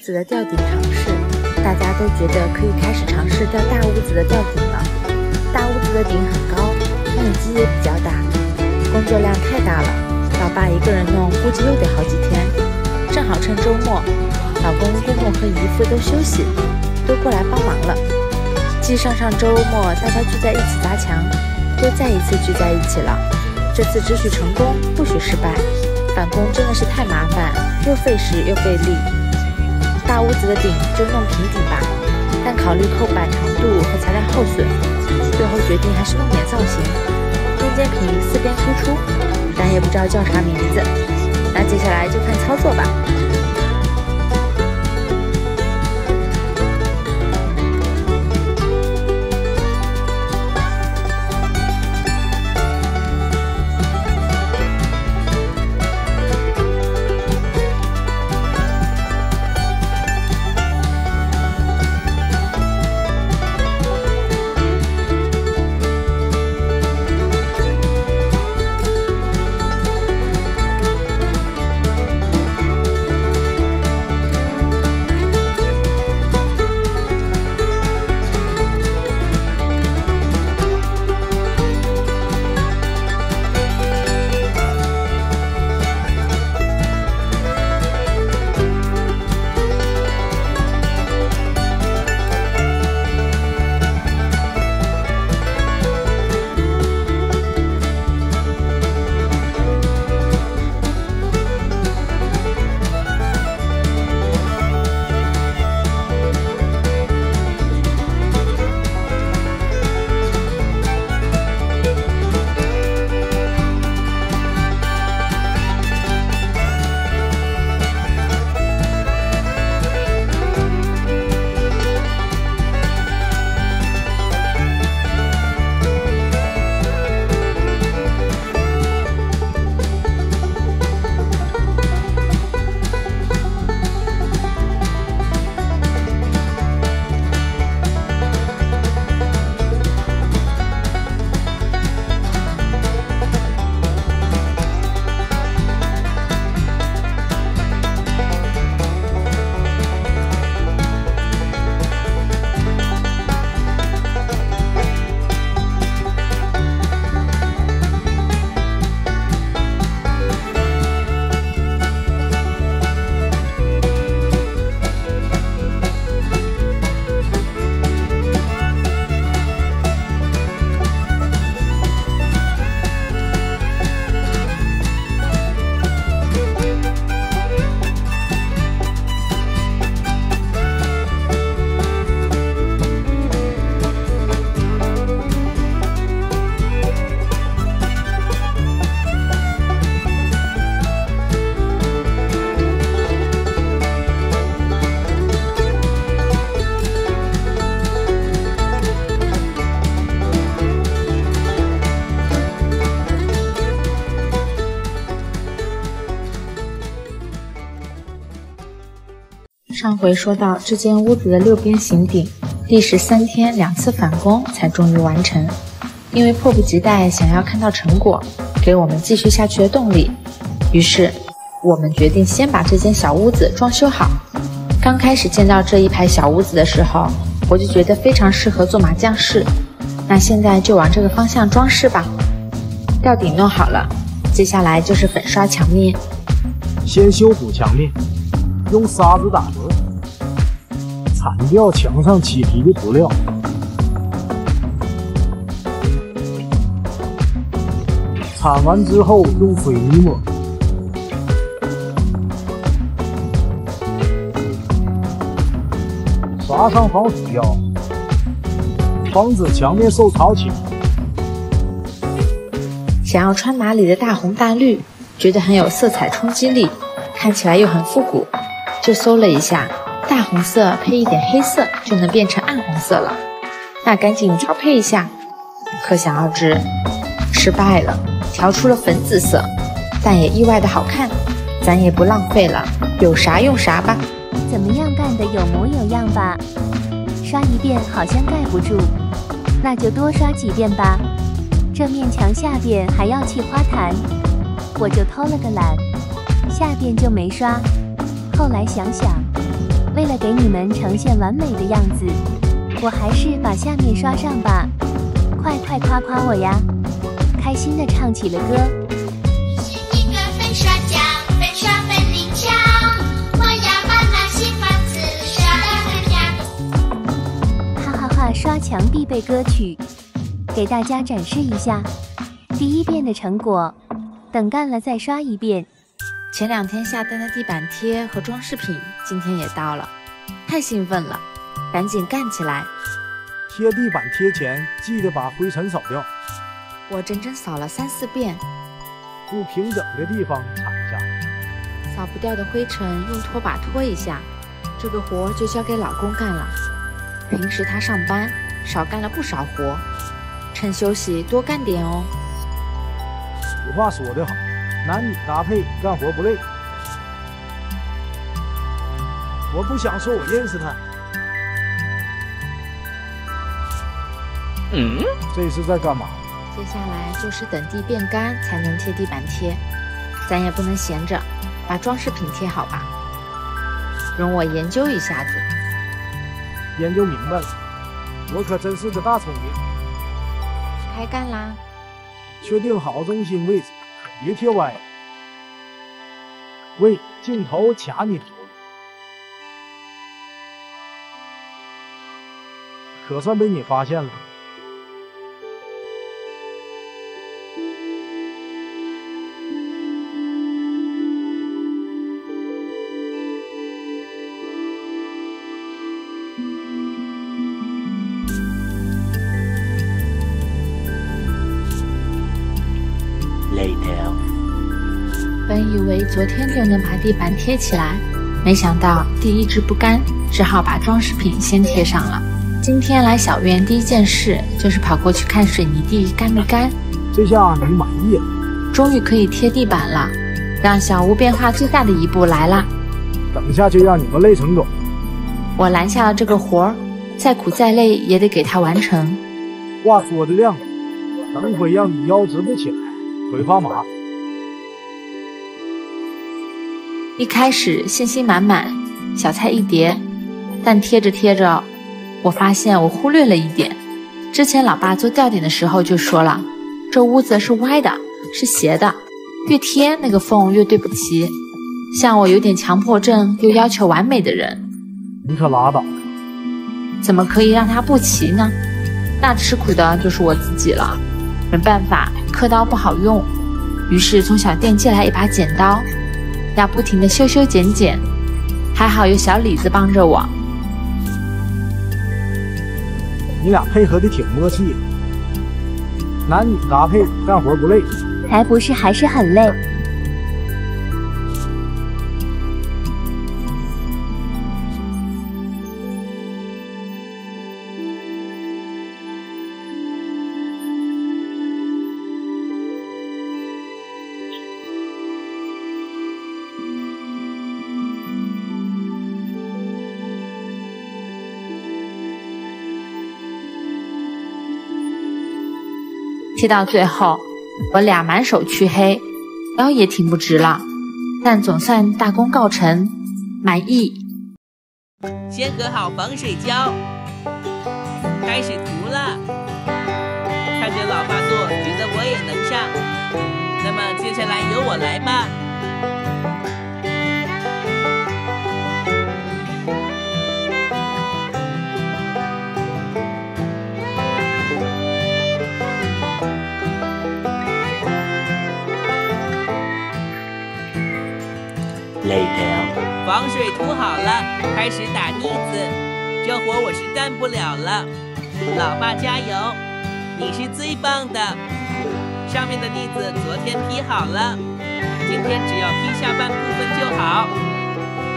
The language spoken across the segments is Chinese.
子的吊顶尝试，大家都觉得可以开始尝试吊大屋子的吊顶了。大屋子的顶很高，面积也比较大，工作量太大了，老爸一个人弄估计又得好几天。正好趁周末，老公、公公和姨父都休息，都过来帮忙了。继上上周末大家聚在一起砸墙，又再一次聚在一起了。这次只许成功，不许失败。返工真的是太麻烦，又费时又费力。大屋子的顶就弄平顶吧，但考虑扣板长度和材料耗损，最后决定还是弄点造型，中间平四边突出，但也不知道叫啥名字。那接下来就看操作吧。回说到，这间屋子的六边形顶，历时三天两次返工才终于完成。因为迫不及待想要看到成果，给我们继续下去的动力，于是我们决定先把这间小屋子装修好。刚开始见到这一排小屋子的时候，我就觉得非常适合做麻将室。那现在就往这个方向装饰吧。吊顶弄好了，接下来就是粉刷墙面。先修补墙面，用砂子打。铲掉墙上起皮的涂料，铲完之后用水泥抹，刷上防腐胶，防止墙面受潮起。想要穿哪里的大红大绿，觉得很有色彩冲击力，看起来又很复古，就搜了一下。大红色配一点黑色就能变成暗红色了，那赶紧调配一下。可想而知，失败了，调出了粉紫色，但也意外的好看。咱也不浪费了，有啥用啥吧。怎么样干的有模有样吧？刷一遍好像盖不住，那就多刷几遍吧。这面墙下边还要砌花坛，我就偷了个懒，下边就没刷。后来想想。为了给你们呈现完美的样子，我还是把下面刷上吧。快快夸夸我呀！开心的唱起了歌。哈哈哈！刷墙必备歌曲，给大家展示一下第一遍的成果。等干了再刷一遍。前两天下单的地板贴和装饰品今天也到了，太兴奋了，赶紧干起来！贴地板贴前记得把灰尘扫掉。我整整扫了三四遍，不平整的地方铲一下，扫不掉的灰尘用拖把拖一下。这个活就交给老公干了。平时他上班少干了不少活，趁休息多干点哦。俗话说得好。男女搭配，干活不累。我不想说我认识他。嗯，这是在干嘛？接下来就是等地变干才能贴地板贴，咱也不能闲着，把装饰品贴好吧。容我研究一下子。研究明白了，我可真是个大聪明。开干啦！确定好中心位置。别贴歪了！喂，镜头卡你头了，可算被你发现了。昨天就能把地板贴起来，没想到地一直不干，只好把装饰品先贴上了。今天来小院第一件事就是跑过去看水泥地干没干。这下你满意了？终于可以贴地板了，让小屋变化最大的一步来了。等下就让你们累成狗。我拦下了这个活儿，再苦再累也得给它完成。话说的亮，等会让你腰直不起来，腿发麻。一开始信心满满，小菜一碟，但贴着贴着，我发现我忽略了一点。之前老爸做吊顶的时候就说了，这屋子是歪的，是斜的，越贴那个缝越对不齐。像我有点强迫症又要求完美的人，你可拉倒！怎么可以让它不齐呢？那吃苦的就是我自己了。没办法，刻刀不好用，于是从小店借来一把剪刀。要不停的修修剪剪，还好有小李子帮着我。你俩配合的挺默契，男女搭配干活不累，才不是，还是很累。贴到最后，我俩满手黢黑，腰也挺不直了，但总算大功告成，满意。先和好防水胶，开始涂了。看着老爸做，觉得我也能上，那么接下来由我来吧。防水涂好了，开始打腻子。这活我是干不了了，老爸加油，你是最棒的。上面的腻子昨天劈好了，今天只要劈下半部分就好。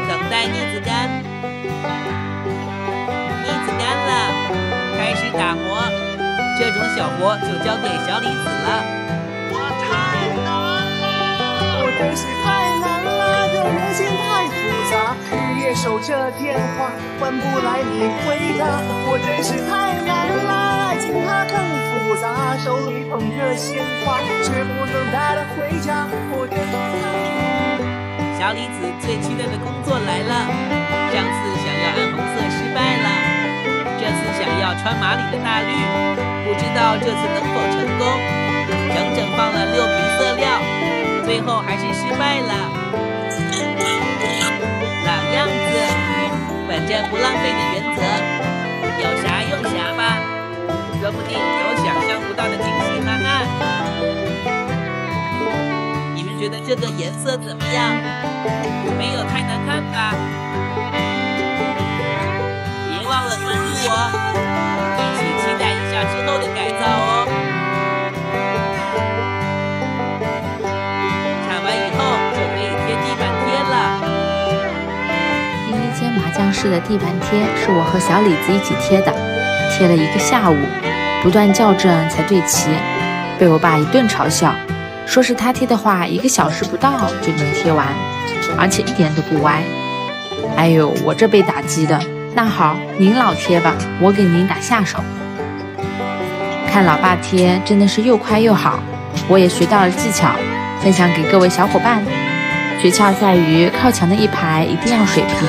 等待腻子干，腻子干了，开始打磨。这种小活就交给小李子了。我太难了，我真是太难了，这人心太。日夜守着电话，换不来你回答，我真是太难了。爱情它更复杂，手里捧着鲜花，却不能带它回家，我真是太。小李子最期待的工作来了。上次想要暗红色失败了，这次想要穿马里的大绿，不知道这次能否成功。整整放了六瓶色料，最后还是失败了。本着不浪费的原则，有啥用啥吧，说不定有想象不到的惊喜呢你们觉得这个颜色怎么样？没有太难看吧？别忘了关注我，一起期待一下之后的改室的地板贴是我和小李子一起贴的，贴了一个下午，不断校正才对齐，被我爸一顿嘲笑。说是他贴的话，一个小时不到就能贴完，而且一点都不歪。哎呦，我这被打击的。那好，您老贴吧，我给您打下手。看老爸贴真的是又快又好，我也学到了技巧，分享给各位小伙伴。诀窍在于靠墙的一排一定要水平，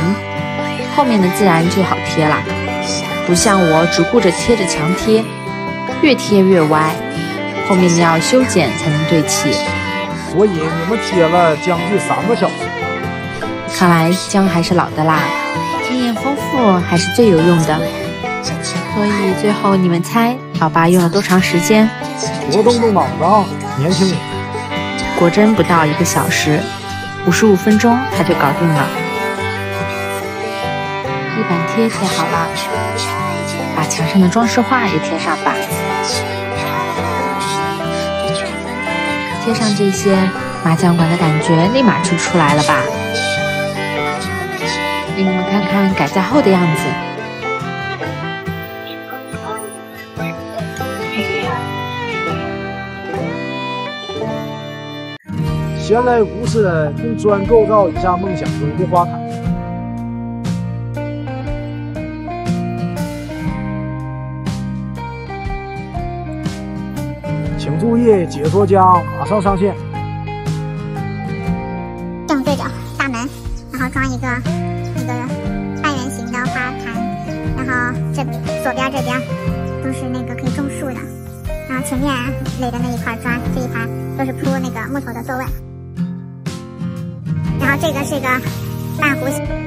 后面的自然就好贴了。不像我只顾着贴着墙贴，越贴越歪。后面的要修剪才能对齐，所以你们贴了将近三个小时。看来姜还是老的辣，经验丰富还是最有用的。所以最后你们猜，老爸用了多长时间？多动动脑子啊，年轻人！果真不到一个小时，五十五分钟他就搞定了。地板贴贴好了，把墙上的装饰画也贴上吧。贴上这些，麻将馆的感觉立马就出来了吧？给你们看看改造后的样子。先来故事用砖构造一下梦想中的花坛。注意，解说家马上上线。正对着大门，然后装一个一个半圆形的花坛，然后这左边这边都是那个可以种树的，然后前面垒的那一块砖这一排都是铺那个木头的座位，然后这个是一个半弧形。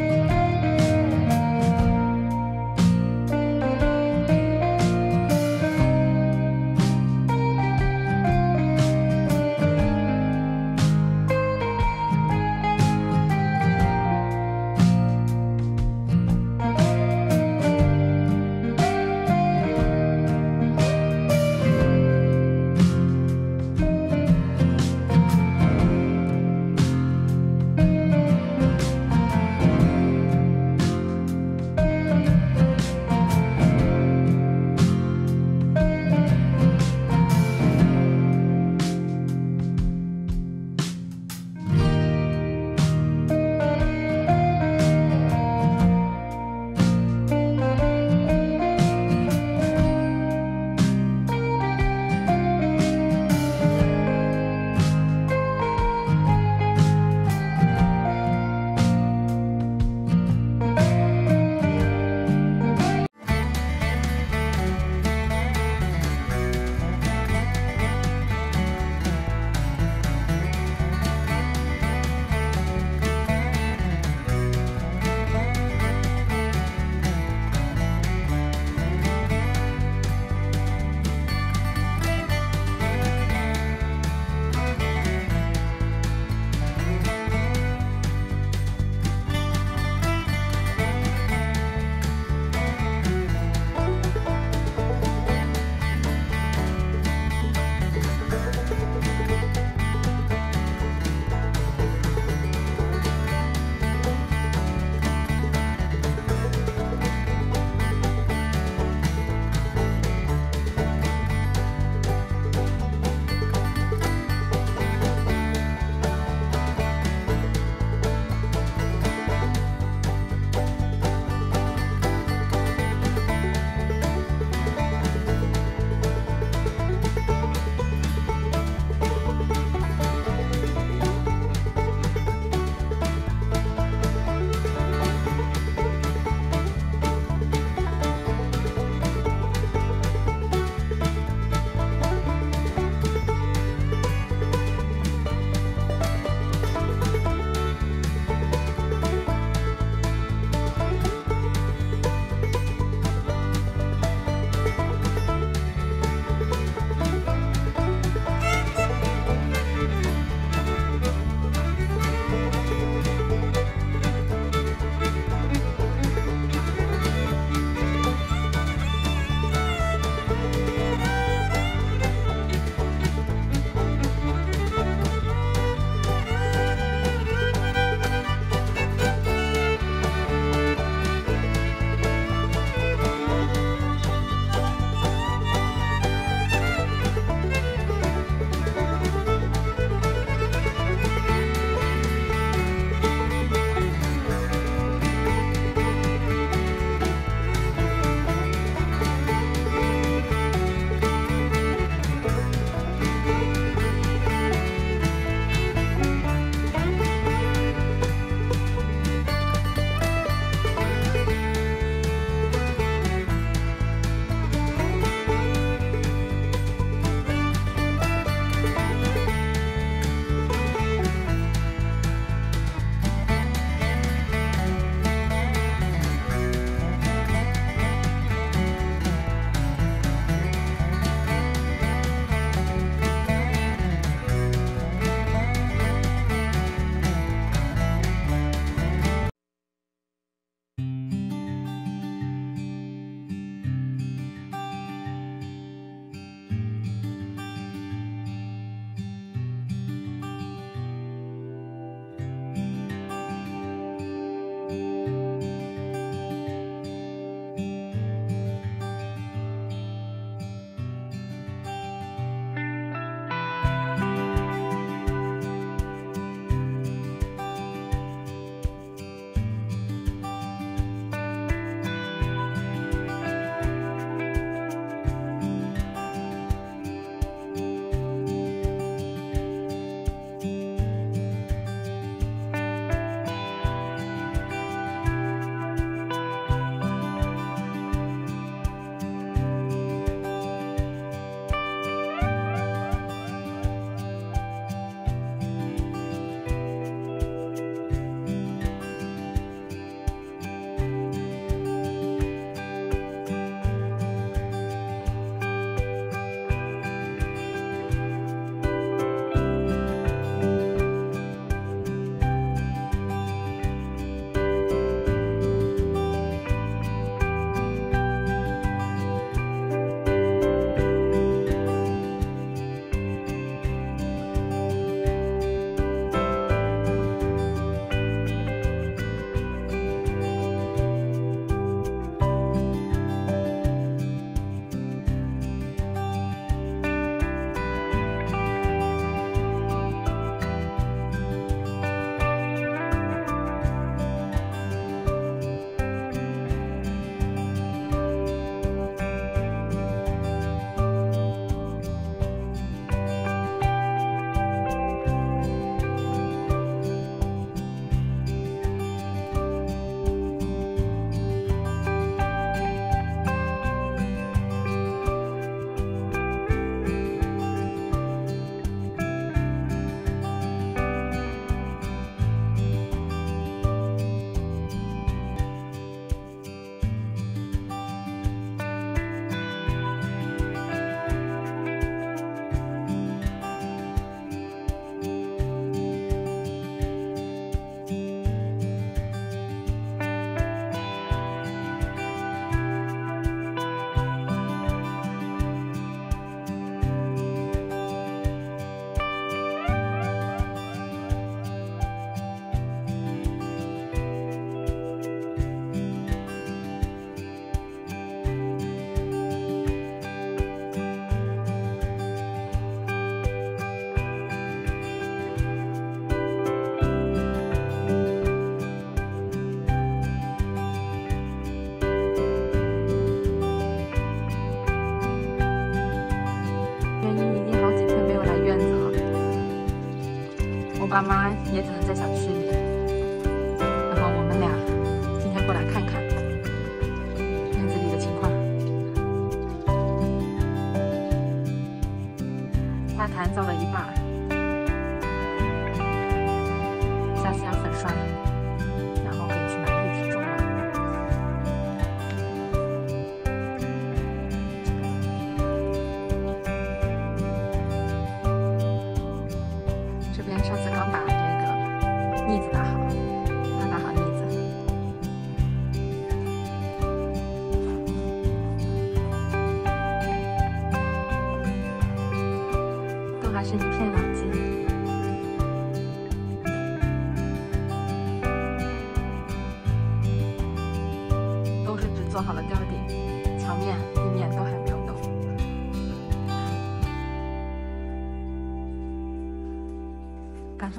还造了一半儿。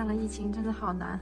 了疫情，真的好难。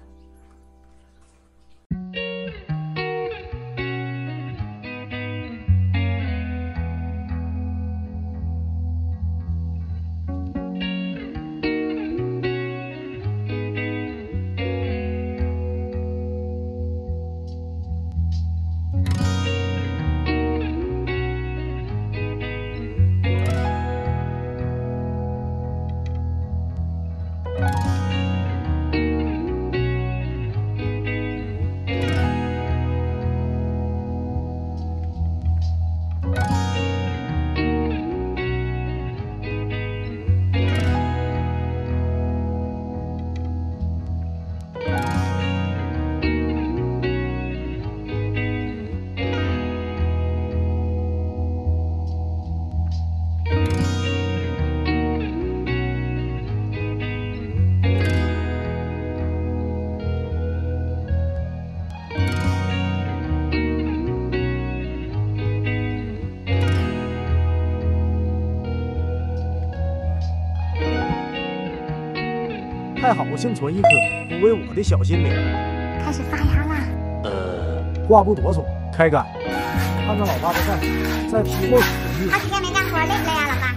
好幸存一颗，抚慰我的小心灵。开始发芽啦。话不多说，开干！看着老爸在干，在铺后土好几天没干活，累不累啊，老爸？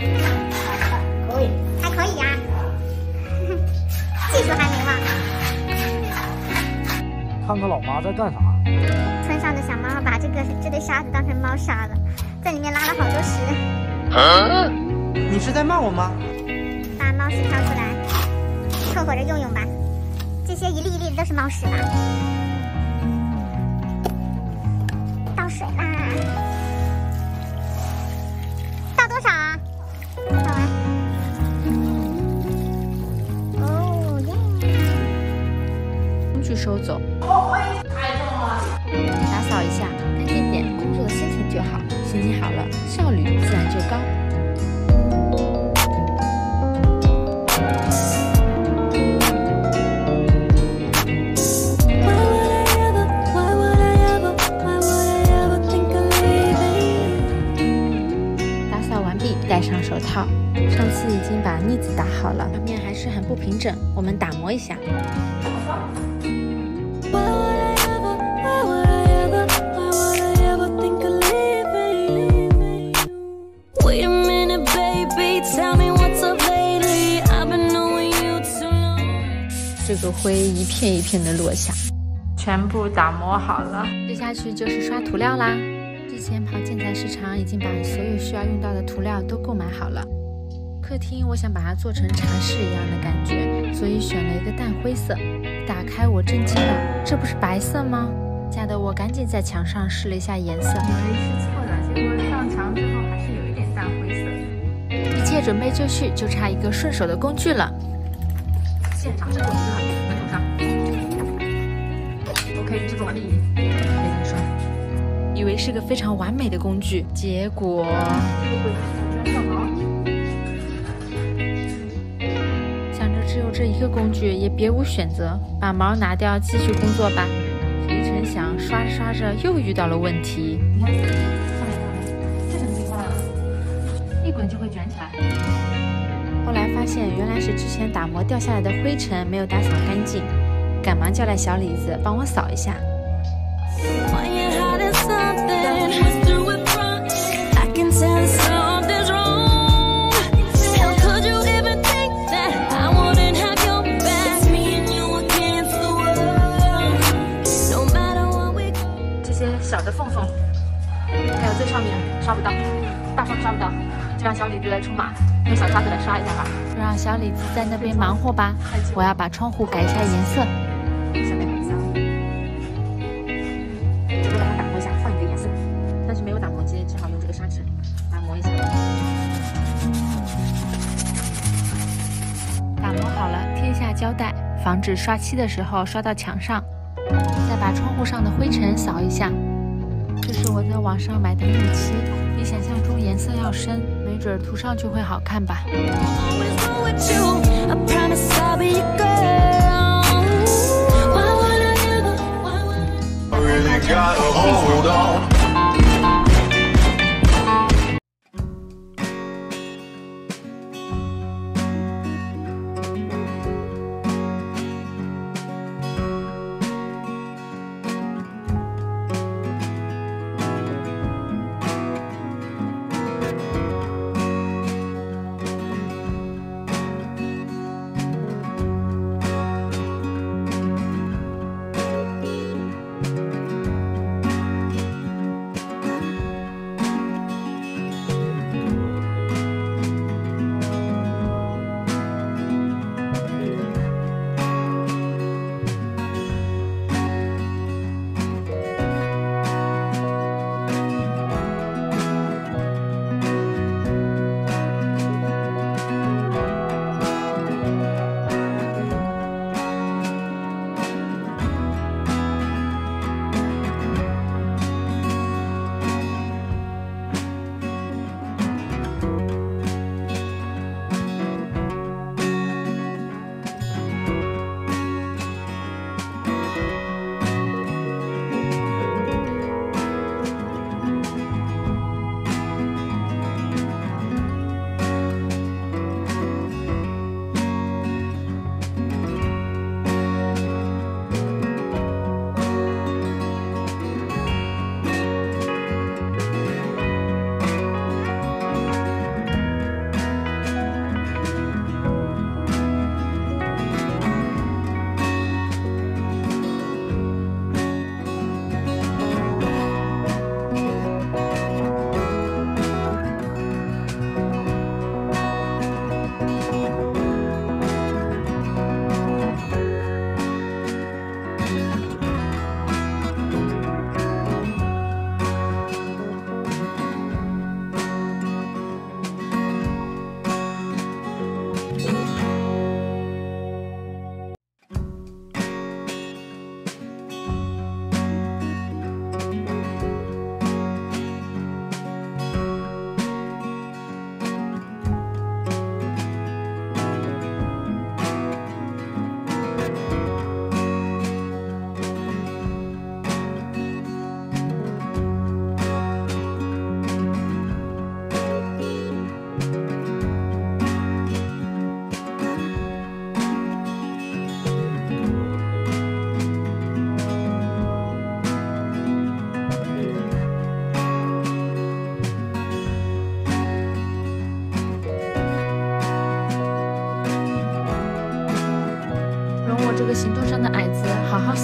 可以，还可以呀、技术还没忘。看看老妈在干啥。村上的小猫把这个这堆沙子当成猫砂了，在里面拉了好多屎，你是在骂我吗？把猫屎挑出来，凑合着用用吧。这些一粒一粒的都是猫屎吧？倒水啦！倒多少啊？倒完。哦耶！工具收走。不平整，我们打磨一下。Wait a minute, baby. Tell me what's up lately. I've been knowing you too long. 这个灰一片一片的落下，全部打磨好了。接下去就是刷涂料啦。之前跑建材市场已经把所有需要用到的涂料都购买好了。客厅我想把它做成茶室一样的感觉，所以选了一个淡灰色。打开我震惊了，这不是白色吗？吓得我赶紧在墙上试了一下颜色，以为是错的，结果上墙之后还是有一点淡灰色。一切准备就绪，就差一个顺手的工具了。现场制作一个门头上，OK 制作力，可以这么说。以为是个非常完美的工具，结果想着只这一个工具，也别无选择，把毛拿掉，继续工作吧。谁成想刷着刷着又遇到了问题。你看，上面这种情况，一滚就会卷起来。后来发现原来是之前打磨掉下来的灰尘没有打扫干净，赶忙叫来小李子帮我扫一下。就让小李子来出马，用小刷子来刷一下吧。就让小李子在那边忙活吧，我要把窗户改一下颜色。下面很香，我把它打磨一下，换一个颜色。但是没有打磨机，只好用这个砂纸打磨一下。打磨好了，贴下胶带，防止刷漆的时候刷到墙上。再把窗户上的灰尘扫一下。这是我在网上买的木漆，比想象中颜色要深，没准涂上去会好看吧。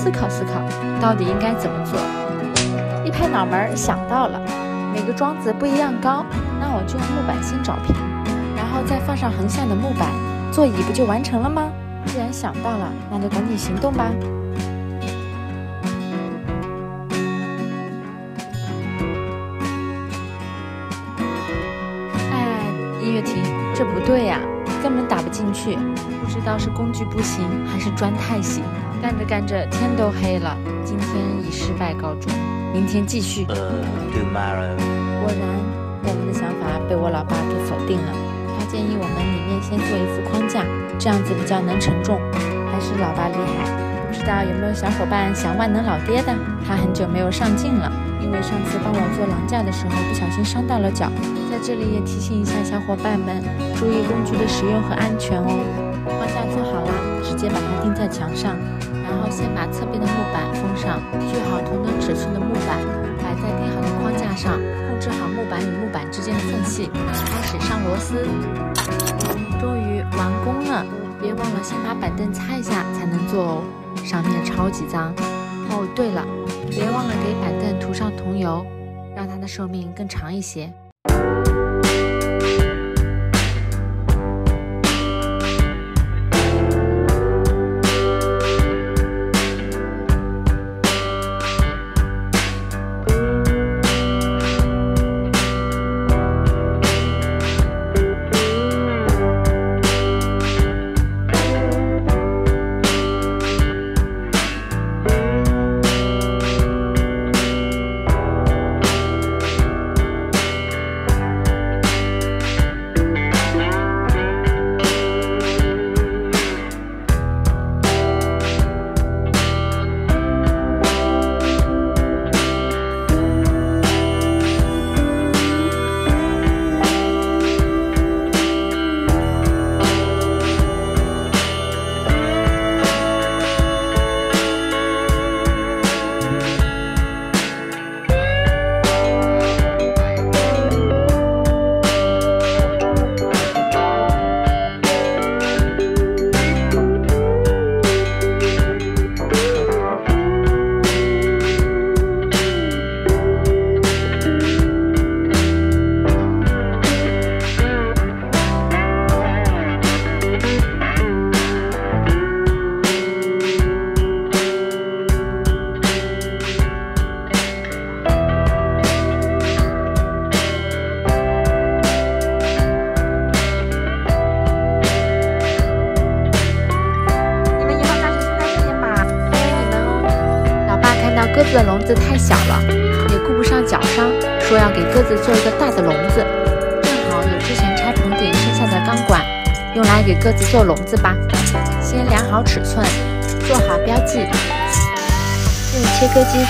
思考思考，到底应该怎么做。一拍脑门想到了，每个桩子不一样高，那我就用木板先找平，然后再放上横向的木板，座椅不就完成了吗？既然想到了，那就赶紧行动吧。哎，音乐停，这不对呀、根本打不进去。不知道是工具不行，还是砖太细。干着干着天都黑了，今天以失败告终，明天继续。tomorrow. 果然，我们的想法被我老爸给否定了。他建议我们里面先做一副框架，这样子比较能承重。还是老爸厉害，不知道有没有小伙伴想万能老爹的？他很久没有上镜了，因为上次帮我做廊架的时候不小心伤到了脚。在这里也提醒一下小伙伴们，注意工具的使用和安全哦。框架做好了，直接把它钉在墙上，然后先把侧边的木板封上，锯好同等尺寸的木板，摆在钉好的框架上，控制好木板与木板之间的缝隙，开始上螺丝。终于完工了，别忘了先把板凳擦一下才能坐哦，上面超级脏。哦，对了，别忘了给板凳涂上桐油，让它的寿命更长一些。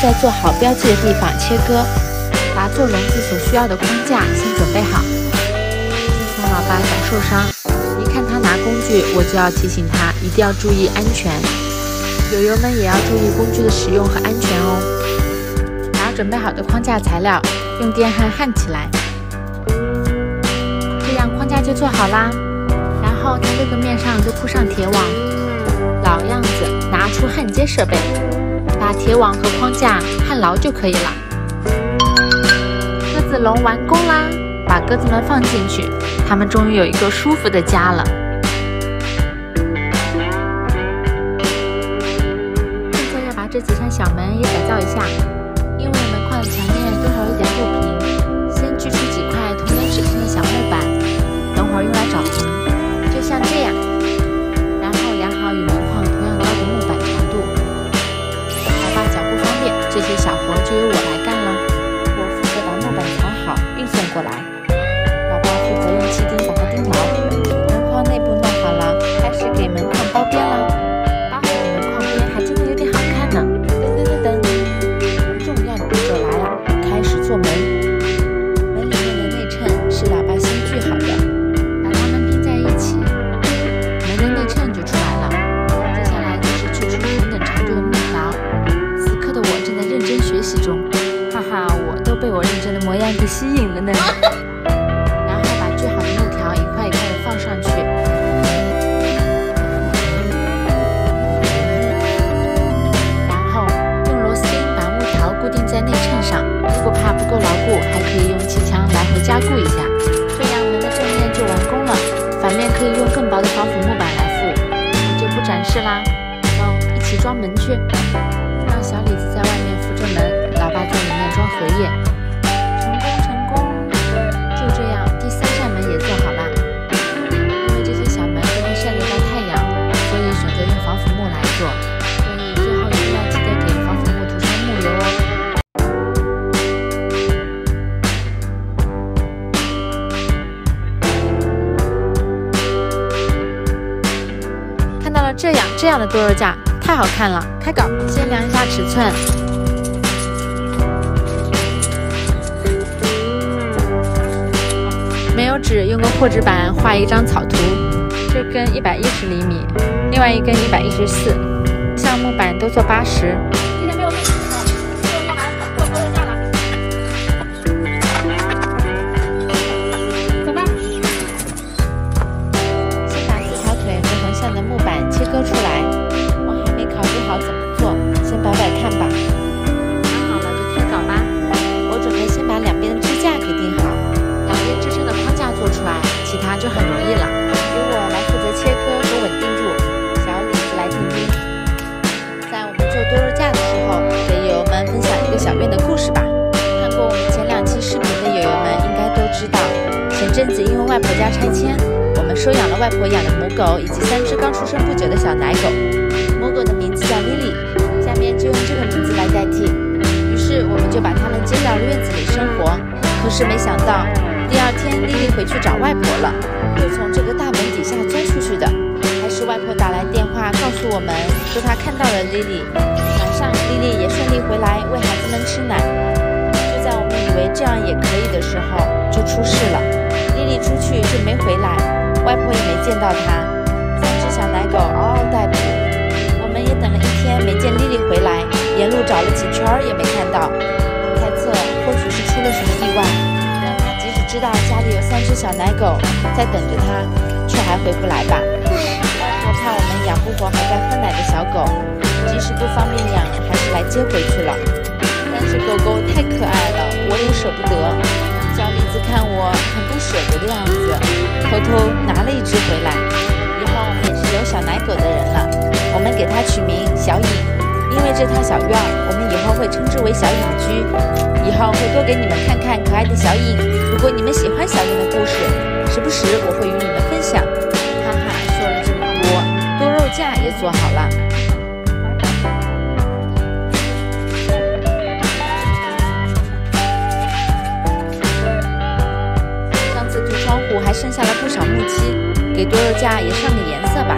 在做好标记的地方切割，把做笼子所需要的框架先准备好。自从老爸脚受伤，一看他拿工具，我就要提醒他一定要注意安全。友友们也要注意工具的使用和安全哦。拿准备好的框架材料，用电焊焊起来，这样框架就做好啦。然后在六个面上都铺上铁网，老样子，拿出焊接设备，把铁网和框架焊牢就可以了。鸽子笼完工啦，把鸽子们放进去，它们终于有一个舒服的家了。现在要把这几扇小门也改造一下，展示啦。走，一起装门去。让小李子在外面扶着门，老爸在里面装荷叶。这样的多肉架，太好看了！开搞，先量一下尺寸。没有纸，用个破纸板画一张草图。这根一百一十厘米，另外一根一百一十四，橡木板都做八十。婆家拆迁，我们收养了外婆养的母狗以及三只刚出生不久的小奶狗。母狗的名字叫 Lily，下面就用这个名字来代替。于是我们就把它们接到了院子里生活。可是没想到，第二天莉莉回去找外婆了，就从这个大门底下钻出去的。还是外婆打来电话告诉我们，说她看到了莉莉。晚上莉莉也顺利回来喂孩子们吃奶。就在我们以为这样也可以的时候，就出事了。丽丽出去就没回来，外婆也没见到她。三只小奶狗嗷嗷待哺，我们也等了一天没见丽丽回来，沿路找了几圈儿也没看到。猜测或许是出了什么意外，让她即使知道家里有三只小奶狗在等着她，却还回不来吧。外婆怕我们养不活还在喝奶的小狗，即使不方便养，还是来接回去了。但是狗狗太可爱了，我也舍不得。看我很不舍得的样子，偷偷拿了一只回来。以后我们也是有小奶狗的人了，我们给它取名小颖，因为这套小院儿，我们以后会称之为小颖居。以后会多给你们看看可爱的小颖。如果你们喜欢小颖的故事，时不时我会与你们分享。哈哈，说了这么多，多肉架也做好了。木漆，给多肉架也上个颜色吧。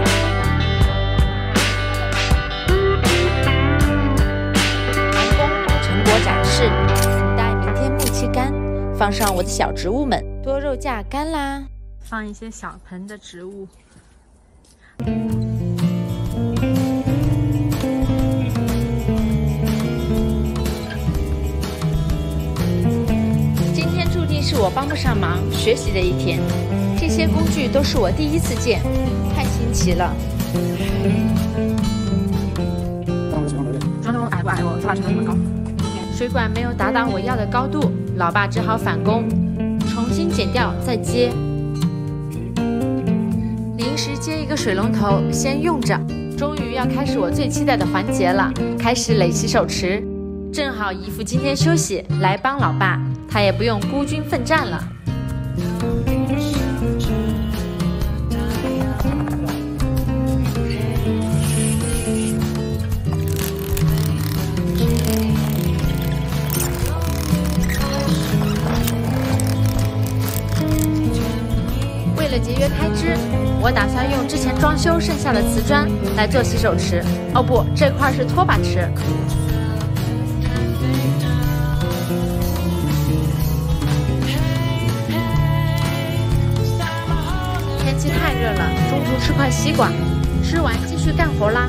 完工，成果展示，等待明天木漆干，放上我的小植物们。多肉架干啦，放一些小盆的植物。今天注定是我帮不上忙学习的一天，这这些工具都是我第一次见，太新奇了。水管没有达到我要的高度，老爸只好返工，重新剪掉再接。临时接一个水龙头，先用着。终于要开始我最期待的环节了，开始垒洗手池。正好姨父今天休息，来帮老爸，他也不用孤军奋战了。我打算用之前装修剩下的瓷砖来做洗手池。哦不，这块是拖把池。天气太热了，中途吃块西瓜，吃完继续干活啦。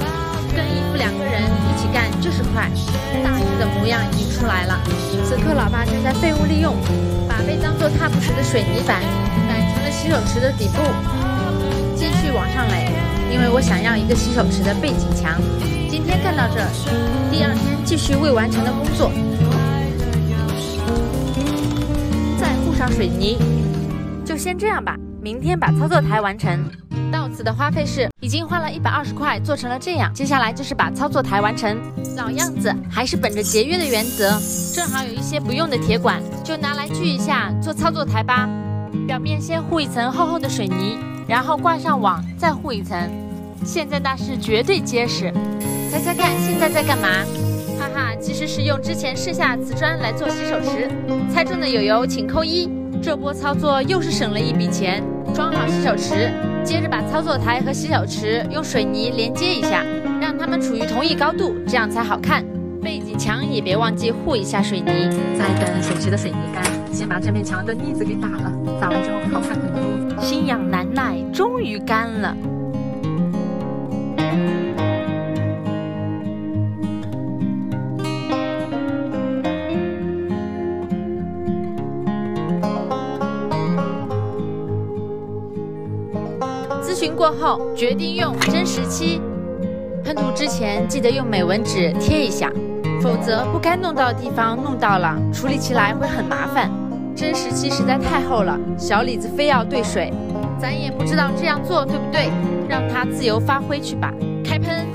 跟姨父两个人一起干就是快，大致的模样已经出来了。此刻老爸正在废物利用，把被当做踏步时的水泥板改成了洗手池的底部，续往上垒，因为我想要一个洗手池的背景墙。今天干到这，第二天继续未完成的工作，再铺上水泥，就先这样吧。明天把操作台完成。到此的花费是已经花了一百二十块做成了这样，接下来就是把操作台完成。老样子，还是本着节约的原则，正好有一些不用的铁管，就拿来锯一下做操作台吧。表面先糊一层厚厚的水泥，然后挂上网，再糊一层。现在那是绝对结实。猜猜看，现在在干嘛？哈哈，其实是用之前剩下的瓷砖来做洗手池。猜中的友友请扣一。这波操作又是省了一笔钱。装好洗手池，接着把操作台和洗手池用水泥连接一下，让它们处于同一高度，这样才好看。背景墙也别忘记糊一下水泥。在等水池的水泥干，先把这面墙的腻子给打了，打完之后好看很多。心痒难耐，终于干了。咨询过后，决定用真石漆。喷涂之前记得用美纹纸贴一下，否则不该弄到的地方弄到了，处理起来会很麻烦。真石漆实在太厚了，小李子非要兑水，咱也不知道这样做对不对，让它自由发挥去吧。开喷。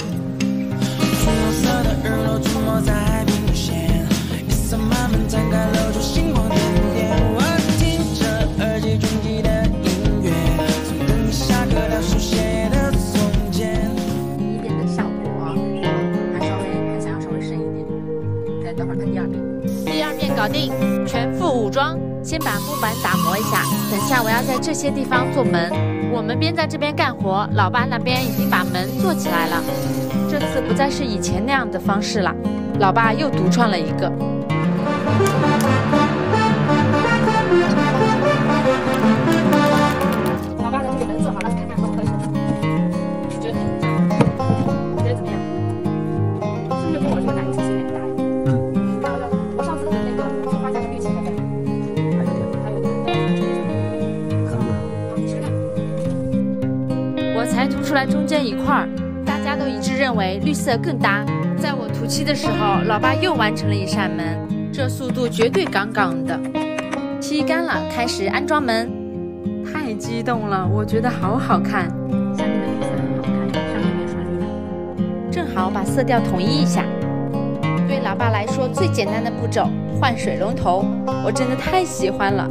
第一遍的效果还稍微还想要稍微深一点，再等会儿看第二遍。第二遍搞定，全副武装。先把木板打磨一下，等下我要在这些地方做门。我们边在这边干活，老爸那边已经把门做起来了。这次不再是以前那样的方式了，老爸又独创了一个。更搭。在我涂漆的时候，老爸又完成了一扇门，这速度绝对杠杠的。漆干了，开始安装门。太激动了，我觉得好好看。下面的绿色很好看，上面也刷绿。正好把色调统一一下。对老爸来说，最简单的步骤换水龙头，我真的太喜欢了。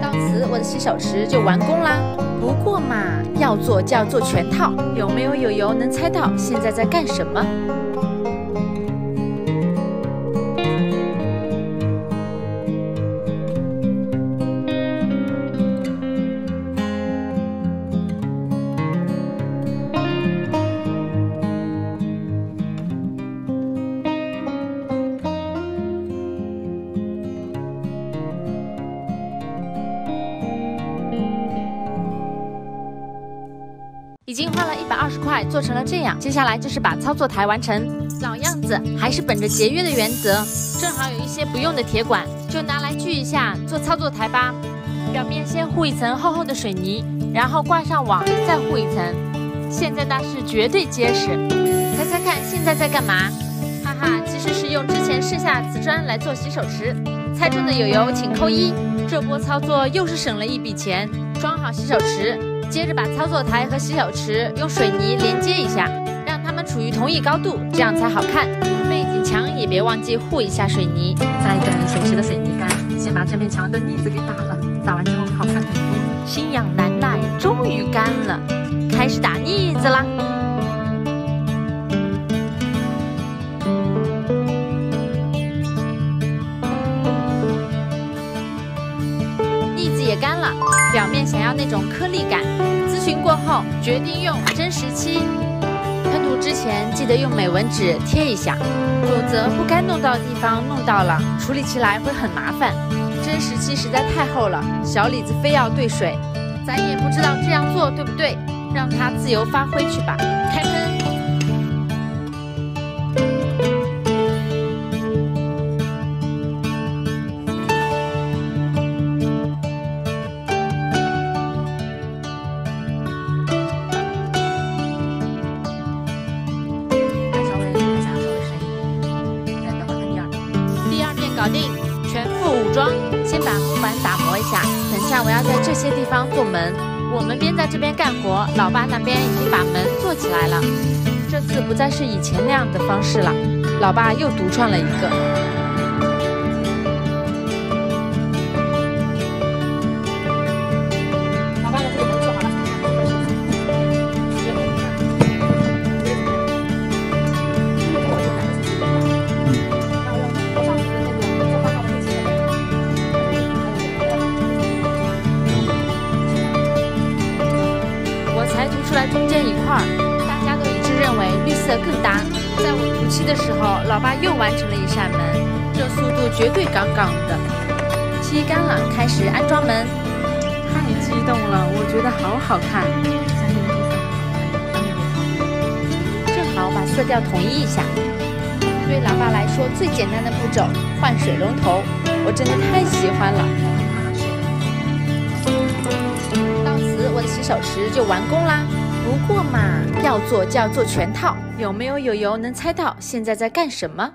到此，我的洗手池就完工啦。不过嘛，要做就要做全套。有没有友友能猜到现在在干什么？做成了这样，接下来就是把操作台完成。老样子，还是本着节约的原则，正好有一些不用的铁管，就拿来锯一下做操作台吧。表面先糊一层厚厚的水泥，然后挂上网，再糊一层。现在那是绝对结实。猜猜看，现在在干嘛？哈哈，其实是用之前剩下的瓷砖来做洗手池。猜中的友友请扣一。这波操作又是省了一笔钱。装好洗手池，接着把操作台和洗手池用水泥连接一下，让它们处于同一高度，这样才好看。背景墙也别忘记护一下水泥。再等水池的水泥干，先把这面墙的腻子给打了，打完之后好看很多。心痒难耐，终于干了，开始打腻子啦。表面想要那种颗粒感，咨询过后决定用真石漆。喷涂之前记得用美纹纸贴一下，否则不该弄到的地方弄到了，处理起来会很麻烦。真石漆实在太厚了，小李子非要兑水，咱也不知道这样做对不对，让它自由发挥去吧。开喷。后门。我们边在这边干活，老爸那边已经把门做起来了。这次不再是以前那样的方式了，老爸又独创了一个。更搭。在我涂漆的时候，老爸又完成了一扇门，这速度绝对杠杠的。漆干了，开始安装门。太激动了，我觉得好好看。正好把色调统一一下。对老爸来说，最简单的步骤换水龙头，我真的太喜欢了。到此，我的洗手池就完工啦。不过嘛，要做就要做全套。有没有友友能猜到现在在干什么？